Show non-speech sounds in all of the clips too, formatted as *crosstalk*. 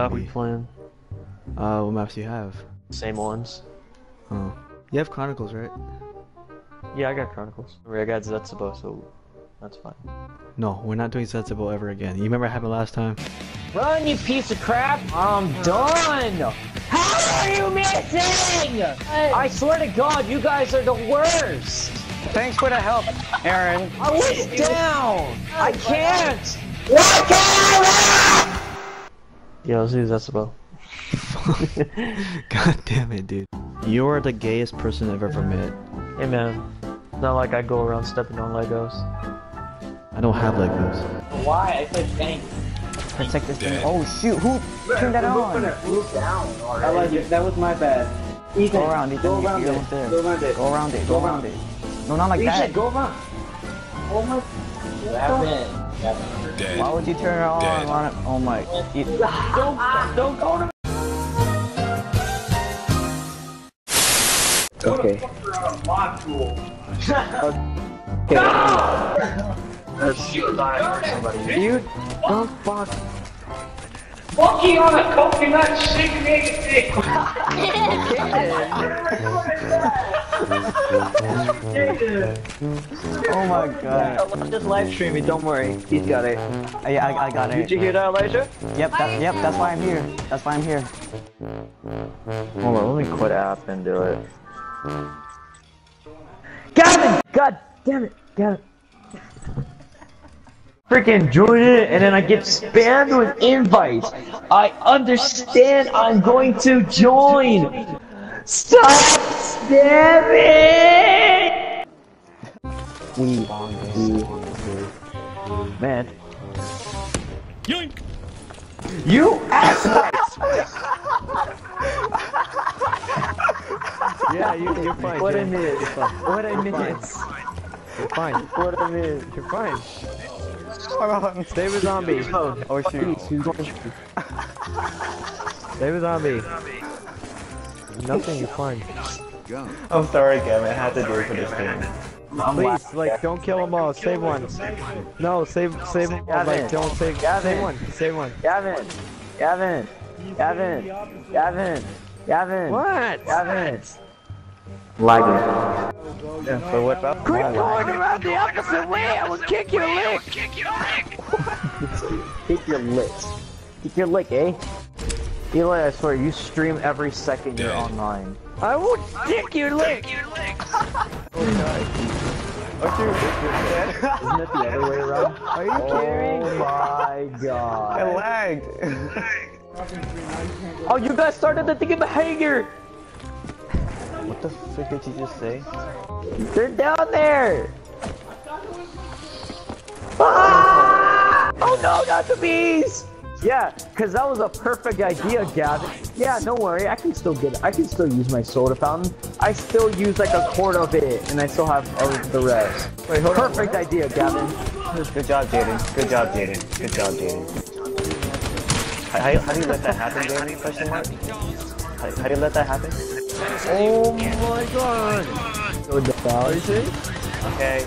What map we playing? Uh, what maps do you have? Same ones. Oh. You have Chronicles, right? Yeah, I got Chronicles. I got Zetsubo, so that's fine. No, we're not doing Zetsubo ever again. You remember what happened last time? Run, you piece of crap! I'm done! How are you missing? I swear to God, you guys are the worst! Thanks for the help, Aaron. I was down! I can't! Why can't I Yeah, let's do Zetsubo. *laughs* God damn it, dude. You're the gayest person I've ever met. Hey man, it's not like I go around stepping on Legos. I don't have Legos. Why? I said thanks. Protect this thing. Oh shoot, who turned that on? I like it. That was my bad. Ethan, Go around, Ethan. Go You- around you it. don't. Go around it. Go around it. Go Go around it. No, not like Ethan, that. go around. Oh my. Ghavynn. Why would you turn it on? Run it- Oh my. E- Don't, don't go to Okay. Dude, don't *laughs* fuck. Walking on a coconut shake *laughs* *laughs* Oh my god. Oh, Let's just live stream it, don't worry. He's got it. Oh, I, I, I got it. Did you hear that, Elijah? Yep, that, yep, that's why I'm here. That's why I'm here. Hold on, let me quit app and do it. Ghavynn! God damn it, Ghavynn. Freaking join it, and then I get spammed with invites. I understand I'm going to join. Stop spamming! We, we, man. You asshole! *laughs* Yeah, you, you're fine. What a minute. What a minute. You're fine. What a minute. You're fine. Stay with zombie. Oh shoot. Stay with zombie. Nothing, you're fine. I'm sorry, Ghavynn. I had to do it for this game. Please, like, don't kill them all. Save one. No, save, save them all. Like, don't save. Ghavynn. Save one. Save one. Ghavynn! Ghavynn! Ghavynn! Ghavynn! Ghavynn! What? Ghavynn! Lagging. Yeah, so what about Quit going around the opposite way! I will kick your lick! *laughs* Kick your lick! Kick your lick, eh? Eli, I swear, you stream every second you're online. I will kick your lick! Isn't it the other way around? Are you kidding Oh my god. I lagged. Oh, you guys started the thing in the what the frick did you just say? They're down there! Ah! Oh no, not the bees! Yeah, cause that was a perfect idea, Ghavynn. Yeah, don't worry, I can still get it. I can still use my soda fountain. I still use like a quart of it, and I still have the rest. Wait, hold on. Perfect idea, Ghavynn. Good job, Jaedon. Good job, Jaedon. Good job, Jaedon. How, how, do you let that happen, Jaedon? Question mark? How, how do you let that happen? Oh my god. Are? Okay.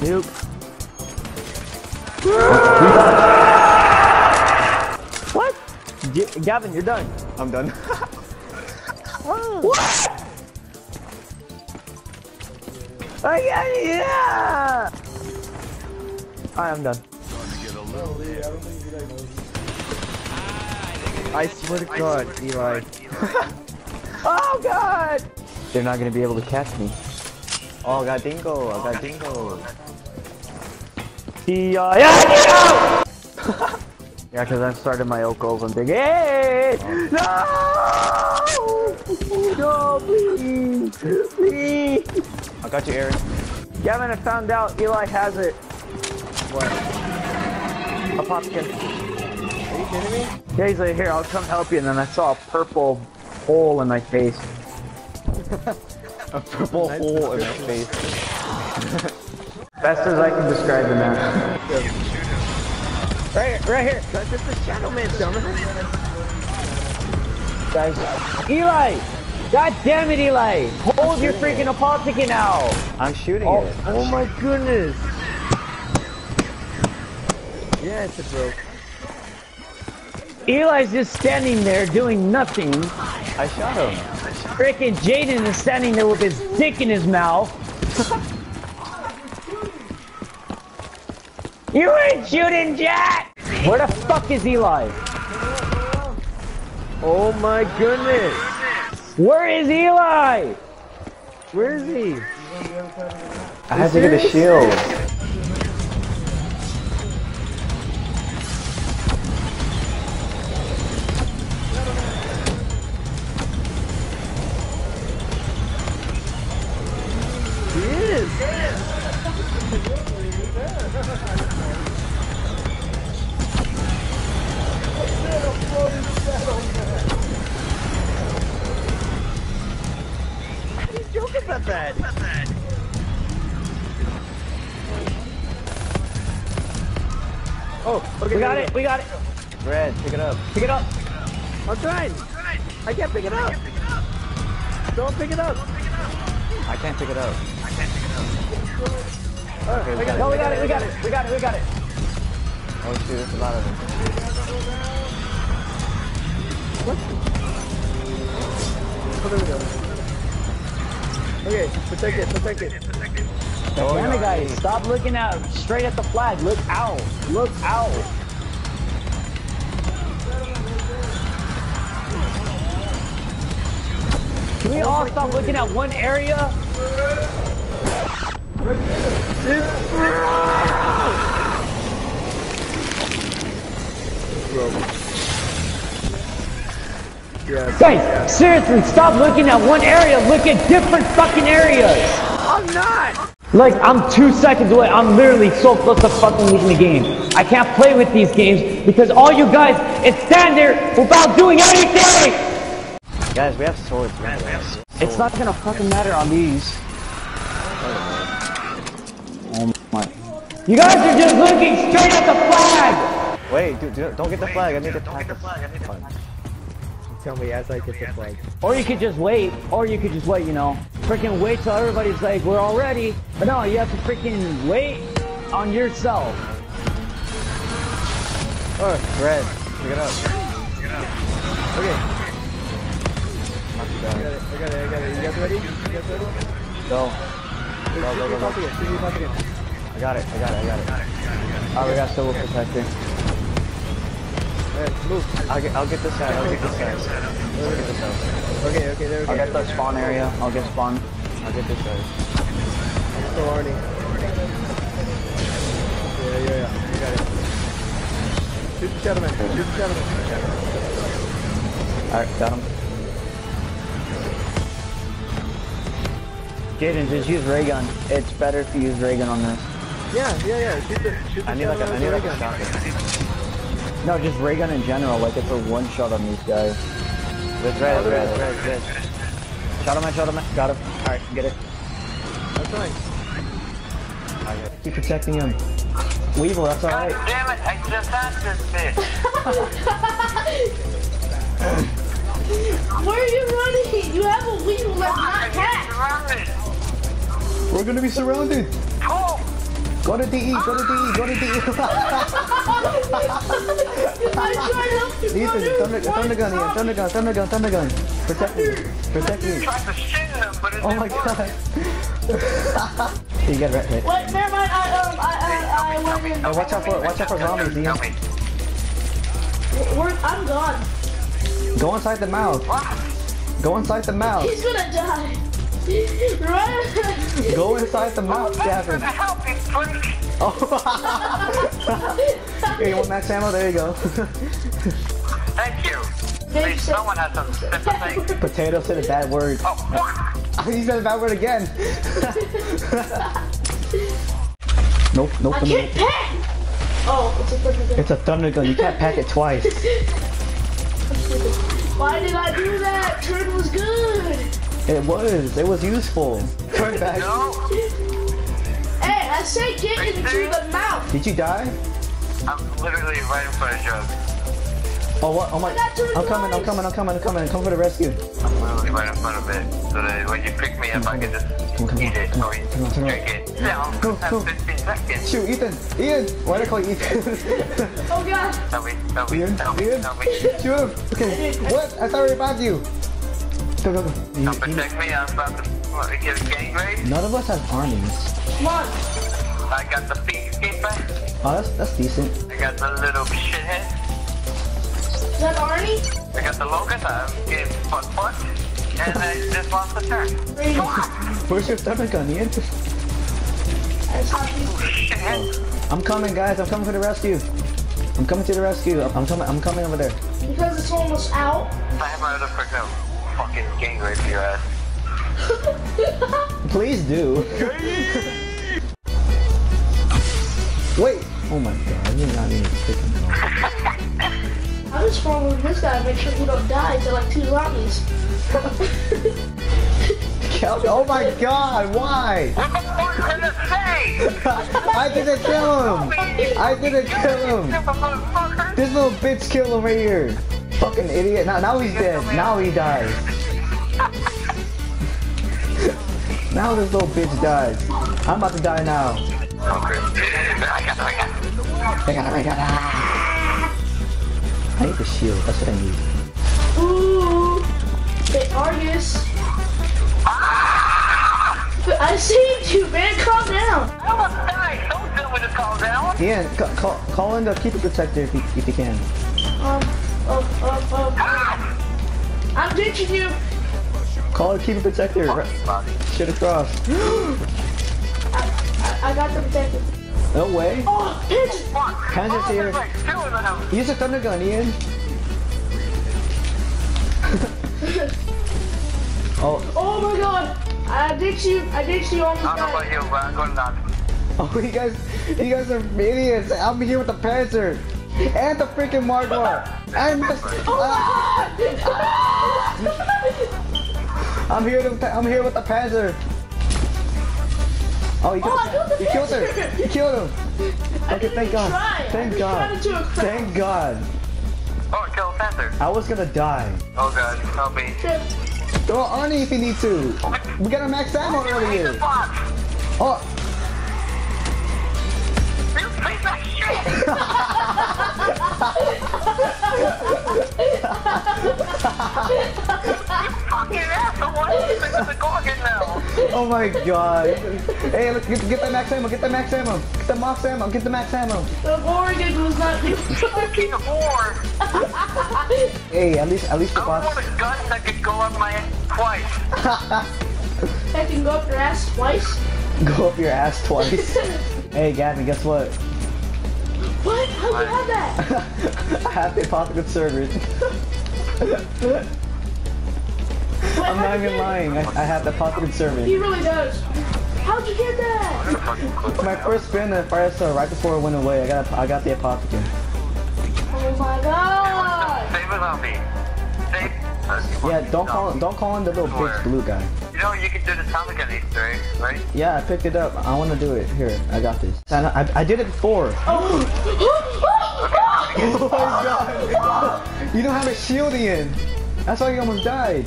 Nuke. *laughs* what? G Ghavynn, you're done. I'm done. *laughs* What? Oh yeah, yeah! Alright, I'm done. I swear to God, Eli. *laughs* Oh god! They're not gonna be able to catch me. Oh, I got dingo. I got dingo. Yeah, *laughs* yeah, yeah, because I started my oak goals. I'm thinking, hey, no, no, please, please. I got you, Aaron. Ghavynn, I found out Eli has it. What? A popkin. Are you kidding me? Yeah, he's like, here, I'll come help you. And then I saw a purple hole in my face. *laughs* A purple hole in my face. Best as I can describe it man. *laughs* Right, here, right here. That's just a shadow man, dumbass. Guys, Eli! God damn it, Eli! Hold your freaking Apothicon now! I'm shooting Oh, it. oh my goodness. Yeah, it's a broke. Eli's just standing there doing nothing. I shot him. Frickin' Jaedon is standing there with his dick in his mouth. You ain't shooting Jack! Where the fuck is Eli? Oh my goodness! Where is Eli? Where is he? I have to get a shield. Oh shoot, there's a lot of them. Oh, there we go. Okay, protect it, protect it. Oh, Damn it, guys. Stop looking out straight at the flag. Look out. Look out. Can we all stop looking at one area? Yes. Guys, seriously, stop looking at one area. Look at different fucking areas. I'm not! Like, I'm two seconds away. I'm literally so close to fucking losing the game. I can't play with these games because all you guys is stand there without doing anything. Guys, we have swords. We have swords. It's not gonna fucking matter on these. Oh my. You guys are just looking straight at the flag! Wait, dude, dude, don't get the flag. I need to pack the flag. Tell me as I get the flag. Or you could just wait, or you could just wait, you know. Freaking wait till everybody's like, we're all ready. But no, you have to freaking wait on yourself. Oh, red, pick it up. Okay, Not too I got it, I got it, I got it. You guys ready? You guys ready? Go. Shoot go, go, go. again, shoot me top again. I got it. I got it. I got it. Oh, we got civil protector. Move. I'll get. I'll get this guy. I'll get this guy. I'll get this guy. Okay, okay, there we go. I'll get the spawn area. I'll get spawn. I'll get this guy. I'm still Arnie. Yeah, yeah, yeah. You got it. Shoot the shadow man. Shoot the shadow man. Alright, got him. Jaedon, just use ray gun. It's better if you use ray gun on this. Yeah, yeah, yeah. Shoot the, shoot the I need like a. I need like a shotgun. No, just ray gun in general. Like it's a one shot on these guys. Red, red, red, red, red. Shot him, man, shot him, man. Got him. Alright, get it. That's fine. Keep protecting him. Weevil, that's alright. Damn it, I just had this bitch. Where are you running? You have a weasel that's not cat. We're gonna be surrounded. Go to DE. Go to DE. Go to DE. *laughs* I tried to help you, Ethan, brother. thunder, thunder gun here. Thunder gun. Thunder gun. Thunder gun. Protect me. Protect me. tried to shoot him, but it Oh didn't my god. *laughs* You get it right. Wait, never mind. I um, I I I went in. Oh, watch out for watch out for zombies, Ian. Tell me. We're, I'm gone. Go inside the mouth. Go inside the mouth. He's gonna die. Run. Go inside the mouth, Ghavynn. Help me, please. Oh. *laughs* Here, you want max ammo? There you go. Thank you. Please, someone has some sympathy. *laughs* Potato said a bad word. Oh, fuck. *laughs* He said a bad word again. nope, nope, I nope. can't pack. Oh, it's a freaking gun. It's a thunder gun. You can't pack it twice. Why did I do that? Turn was good. It was. It was useful. Turn back. *laughs* No, Hey, I said get into the mouth. Did you die? I'm literally right in front of Joe. Oh what? Oh my! I'm coming! I'm coming! I'm coming! I'm coming! Come for the rescue! I'm literally right in front of it. So that when you pick me up, I can just Come on, come on, eat it come oh, on, or come on, come on. drink it. down Go, for go. 15 seconds. Shoot, Ethan! Ian! Why did I call you Ethan? *laughs* Oh god. Tell me, tell me, Ian? tell me, Ian? tell me. Shoot him! Okay, what? I thought I revived you! Go, go, go. You- Come you- protect me, I'm about to what, get a gang raid. None of us have armies. Come on. I got the peacekeeper. Oh, that's, that's decent. I got the little shithead. Is that Arnie? I got the locust. I'm getting fuck fucked. And I *laughs* just lost the turn. Ready? Where's your stomach gun, Ian? I oh, just have to. Shithead. I'm coming, guys. I'm coming for the rescue. I'm coming to the rescue. I'm coming. I'm coming over there. Because it's almost out. I have my other freaking fucking gang raid for your ass. *laughs* Please do. *laughs* Wait. Oh my god. I did not even freaking know. I'm just following this guy to make sure he don't die to like two zombies. Calvin, oh my god. Why? *laughs* What the fuck did it say? I didn't kill him. I didn't kill him. This little bitch killed him right here. Fucking idiot. Now, now he's dead. Now he dies. now this little bitch dies. I'm about to die now. I got it, I got it. I got it, I got it. I need the shield. That's what I need. Ooh. Hey, Argus. I saved you, man. Calm down. I almost died. Don't tell me to calm down. Ian, ca- call, call in the keeper protector if you, if you can. Um, oh, oh, oh. I'm ditching you. Call the keeper protector. Right, shit across. *gasps* I, I got the protector. No way. Oh, pigeon. Fuck. Kansas Oh, here. like two of them. Use a thunder gun, Ian. *laughs* oh, Oh my god. I ditched you. I ditched you oh on this I don't know about you, but I'm going down. oh, you guys, you guys are idiots. I'm here with the Panzer and the freaking Margwa and the. Ah, I'm here. To, I'm here with the Panzer. Oh, you Oh, killed, killed you killed her. Panzer. You killed him. Okay, thank God. try. Thank God. ran into a crowd. Thank God. Oh, kill a panther. I was gonna die. Oh god, help me. Throw Arnie if you need to. We got a max ammo earlier. Fuck. Oh, oh my God. Hey, look, get, get that max ammo. Get that max ammo. Get the max ammo. Get the max ammo. The Oregon was not. *laughs* Fucking whore. Hey, at least, at least the I want a gun that could go up my ass twice. I can go up your ass twice. *laughs* Go up your ass twice. *laughs* hey, Ghavynn, guess what? What? How do you have that? *laughs* I have the Apothicon Servant. Wait, I'm not even lying. I, I have the Apothicon Servant. He really does. How'd you get that? My first spin at Fire Sale right before it went away. I got, I got the apothecary. Oh my god. Save a zombie. Save. Yeah, don't call, zombie. don't call in the little Where? bitch blue guy. You know you can do the Tommy gun Easter egg, right? Yeah, I picked it up. I want to do it. Here, I got this. And I, I did it before. *gasps* *laughs* Oh my god! You don't have a shield, Ian. That's why you almost died.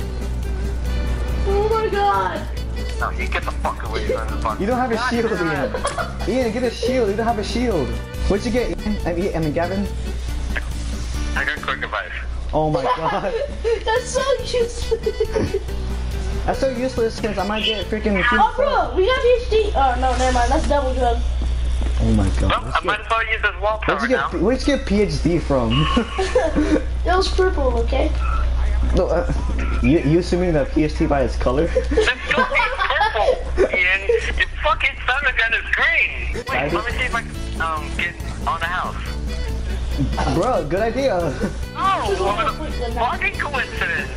Oh my god. No, you get the fuck away from the fuck. You don't have a God shield, damn it. Ian. Ian, get a shield. You don't have a shield. What'd you get, Ian? I mean, I mean Ghavynn? I got Quick Revive. Oh my god. *laughs* That's so useless. *laughs* That's so useless because I might get freaking... oh bro, we got PhD. Oh no, never mind. That's double drug. Oh my Well, god. I might as well use this wall Where'd power you now. get, where'd you get PhD from? *laughs* It was purple, okay? no, uh, you, you assuming that PhD by its color? it's gun *laughs* purple, Ian. Your fucking thunder gun is green. Wait, did- let me see if I can um, get on the house. Bro, good idea. *laughs* Oh, what a fucking coincidence.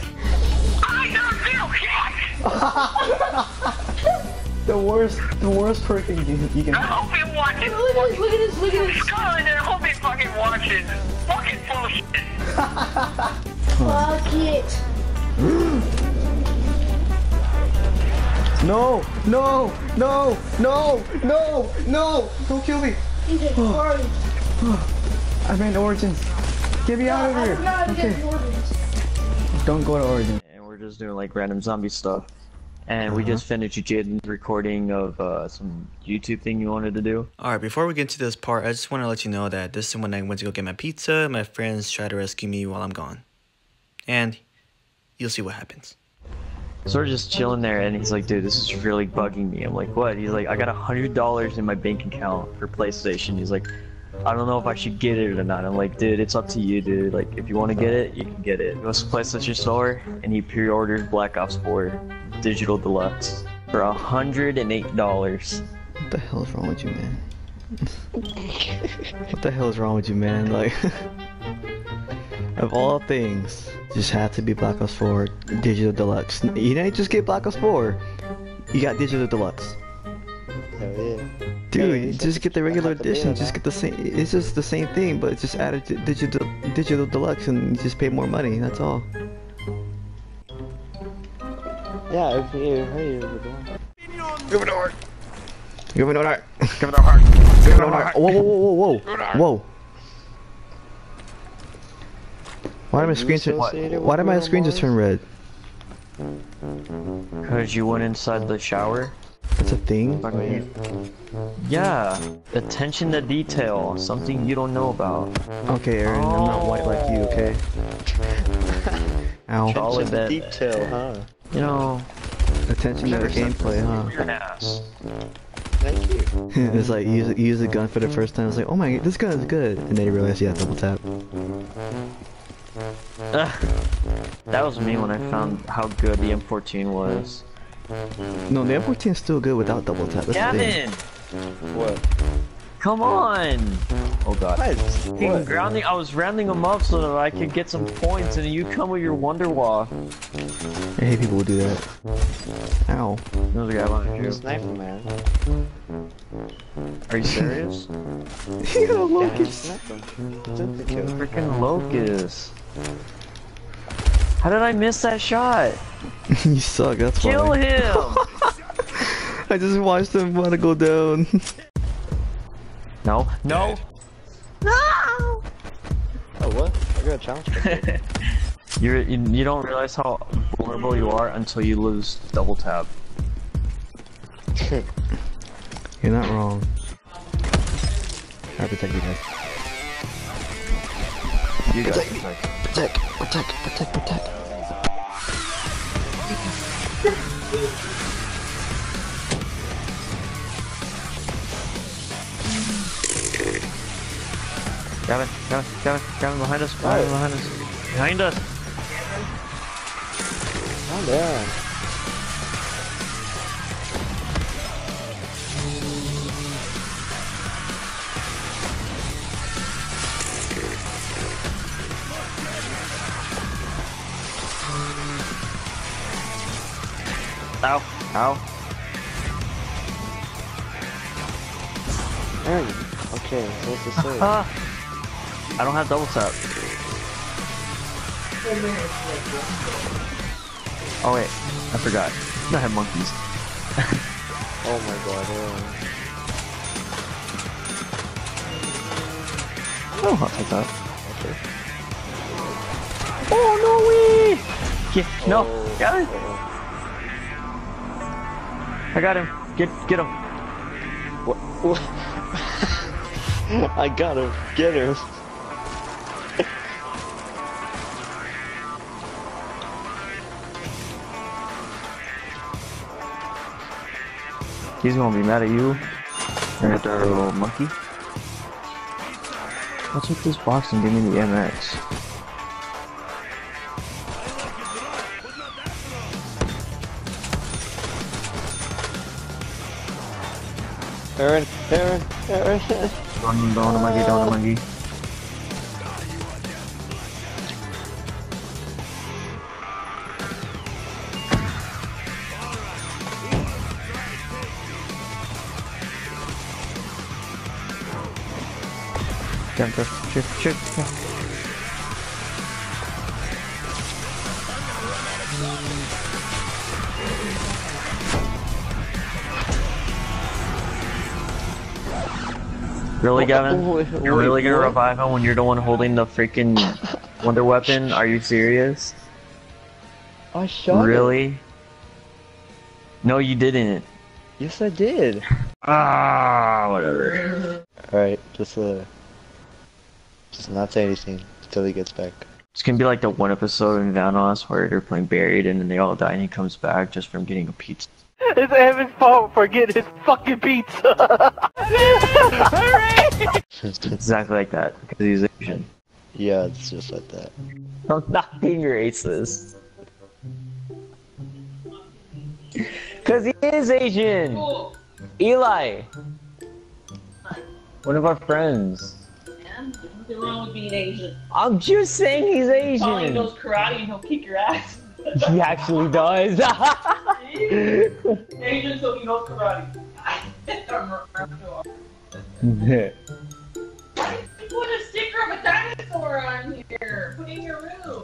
*laughs* the worst, the worst perk you, you can I hope you're watching. Look at this, look at this, look at this. Scarlet, I hope you're fucking watching. Fucking full of. Fuck it. *gasps* No, no, no, no, no, no! Don't kill me! Okay. *sighs* I'm in Origins. Get me out of I here! don't know how to get Okay, don't go to Origins. And we're just doing like random zombie stuff. And we just finished Jaedon's recording of uh, some YouTube thing you wanted to do. Alright, before we get into this part, I just want to let you know that this is when I went to go get my pizza. My friends tried to rescue me while I'm gone. And you'll see what happens. So we're just chilling there, and he's like, "Dude, this is really bugging me." I'm like, "What?" He's like, "I got a hundred dollars in my bank account for PlayStation." He's like, "I don't know if I should get it or not." I'm like, "Dude, it's up to you, dude. Like, if you want to get it, you can get it." He goes to PlayStation Store, and he pre-orders Black Ops 4 Digital Deluxe for a hundred and eight dollars. What the hell is wrong with you, man? *laughs* what the hell is wrong with you, man? Like, *laughs* of all things, just had to be Black Ops 4 Digital Deluxe. You didn't just get Black Ops 4. You got Digital Deluxe. Hell yeah. Dude, just get the regular edition. Just get the same. It's just the same thing, but it's just added digital digital deluxe, and you just pay more money. That's all. Yeah, if you, hey, over there. Give it over. Give it over. Give it over. Give it. Whoa, whoa, whoa, whoa, whoa, whoa. Why did my screen turn? Why did my screen just turn red? Cause you went inside the shower. That's a thing. Yeah, attention to detail, something you don't know about. Okay, Aaron, I'm not white like you. Okay. *laughs* Ow. Solid bit. Detail, huh? You know, Attention to the gameplay, huh? your ass. Thank you. *laughs* it's like you use, you use a gun for the first time. It's like, oh my, this gun is good, and then you realize you have double tap. That was me when I found how good the M14 was. No, the M14 is still good without double tap. That's the thing. Ghavynn! What? Come on! Oh god. What? What? Grounding, I was rounding them up so that I could get some points, and you come with your Wonder Wall. I hate people who do that. Ow. There's a guy behind you. Sniper man. Are you serious? you got a Yeah, locust. sniper. Took the kill. Freaking Locust. How did I miss that shot? *laughs* you suck. That's Kill why. him! *laughs* I just watched him want to go down. *laughs* no, no! No. Oh, what? I got a challenge for you. *laughs* You're, you you don't realize how vulnerable you are until you lose double tap. *laughs* You're not wrong. I protect you guys. You got it. Protect, protect, protect, protect. Ghavynn, Ghavynn, Ghavynn, Ghavynn, behind us, behind us, behind us. Behind us! Calm down. Ow, ow. Okay, so what's say? Uh-huh. I don't have double tap. Oh wait, I forgot. I have monkeys. *laughs* oh my god. Oh, I'll take that. Oh no way! Yeah, no, Oh. got it. I got him. Get, get him. What? what? *laughs* I got him. Get him. He's gonna be mad at you. At the little monkey. Let's take this box and give me the MX. Aaron, Aaron, Aaron. Don't, don't, monkey, don't, monkey. Jump, jump, shoot, shoot. yeah. Really, Ghavynn? You're really gonna revive him when you're the one holding the freaking wonder weapon? Are you serious? I shot him. Really? No, you didn't. Yes, I did. Ah, whatever. Alright, just uh, just not say anything until he gets back. It's gonna be like the one episode in Vanoss where they're playing buried and then they all die and he comes back just from getting a pizza. *laughs* It's Evan's fault for getting his fucking pizza. *laughs* It's *laughs* exactly like that because he's Asian. yeah, it's just like that. I'm not being racist. Cause he is Asian. Eli. One of our friends. Nothing wrong with being Asian. I'm just saying he's All he knows karate and he'll kick your ass. *laughs* He actually does. *laughs* Asian, so he knows karate. *laughs* Put a sticker of a dinosaur on here. Put in your room.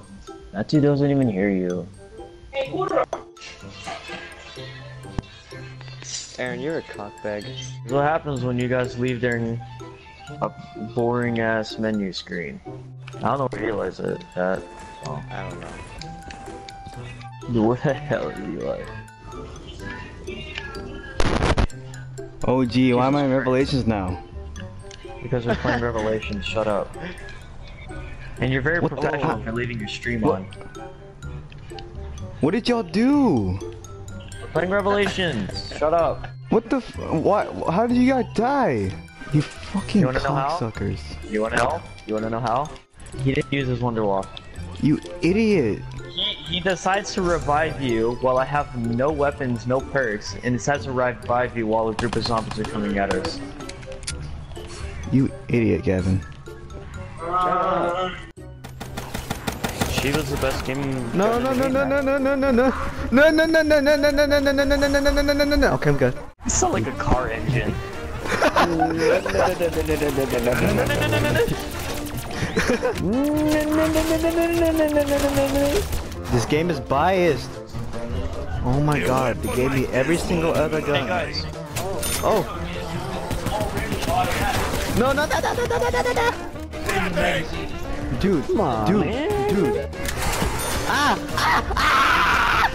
that dude doesn't even hear you. Hey, Kudra. Aaron, you're a cockbag. What happens when you guys leave during a boring ass menu screen. I don't know if you realize it. That. Oh. I don't know. Dude, *laughs* what the hell is Eli? Oh gee, why am I in Revelations now? Because we're playing *laughs* Revelations. Shut up. And you're very What the- professional oh. for leaving your stream What? on. What did y'all do? We're playing Revelations. Shut up. What the f- why, how did you guys die? You fucking You wanna know how? cocksuckers. You wanna know? You wanna know how? He didn't use his Wonder Wall. You idiot. He, he decides to revive you while I have no weapons, no perks, and decides to revive you while a group of zombies are coming at us. You idiot, Ghavynn. She was the best gaming. No, no, no, no, no, no, no, no, no. No, no, no, no, no, no, no, no, no, no, no, no, no, no, no, no, no, no. Okay, I'm good. You sound like a car engine. *laughs* this game is biased. Oh my god, they gave me every single other gun. Oh. No, no, no, no, no, no, no, no, no. Dude, come on, dude, man. dude. Ah, ah, ah!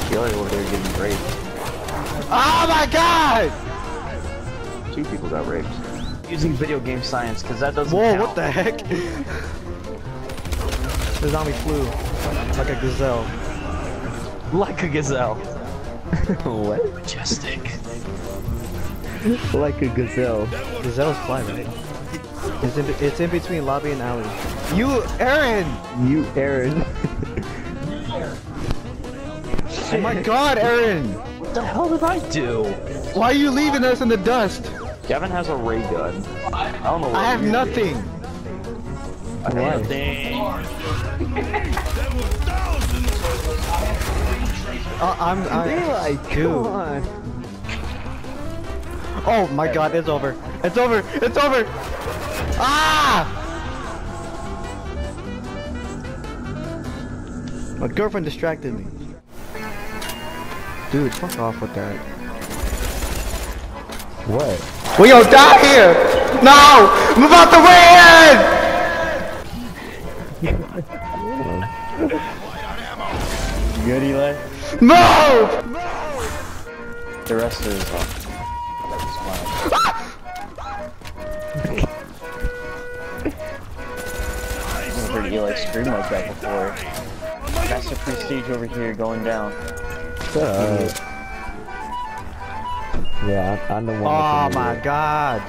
The Killer one there getting raped. Oh my god! Two people got raped. Using video game science, because that doesn't Whoa, count. what the heck? The zombie flew like a gazelle. Like a gazelle. *laughs* what? Majestic. like a gazelle. Gazelles fly, right? It's in, it's in between lobby and alley. You, Aaron! You, Aaron. Oh my god, Aaron! What the hell did I do? Why are you leaving us in the dust? Kevin has a ray gun. I don't know what I have you're nothing. I have nothing. Uh, I'm, I, Daylight, dude. come on. Oh my god, it's over. It's over. It's over. Ah! My girlfriend distracted me. Dude, fuck off with that. What? We gonna die here! No! I'm about to win! Good, Eli? No. The rest is off. I've never heard Eli scream like that before. Master Prestige over here going down. Shut up. Yeah, I'm, I'm the one. Oh my god.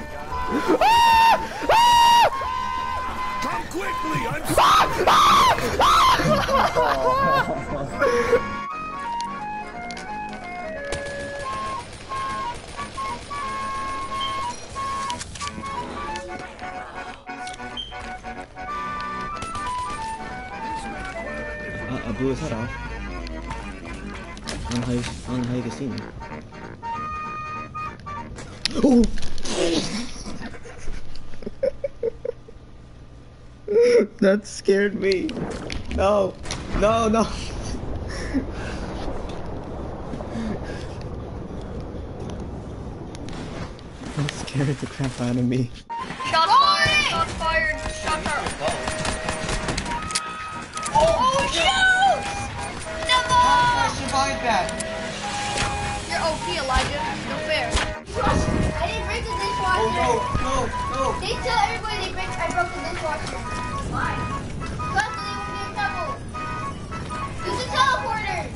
That scared me. No, no, no. That scared the crap out of me. Shots fired! Shots fired! Shots fired! Oh, oh shoot! Never! that? You're OP, Elijah. No fair. I didn't break the dishwasher. Oh no, no, no. They tell everybody they break, I broke the dishwasher.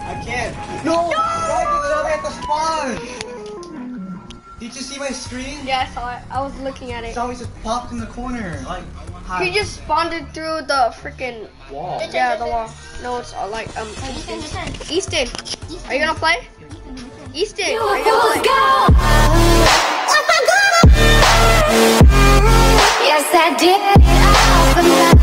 I can't. No! no! Why did I at the spawn? Did you see my screen? Yeah, I saw it. I was looking at it. It's always just popped in the corner. Like, hi. He just spawned through the freaking wall. Yeah, the wall. No, it's uh, like, um, Easton. Easton, Easton. are you gonna play? Easton, Yo, are you gonna play? Oh yes, I did.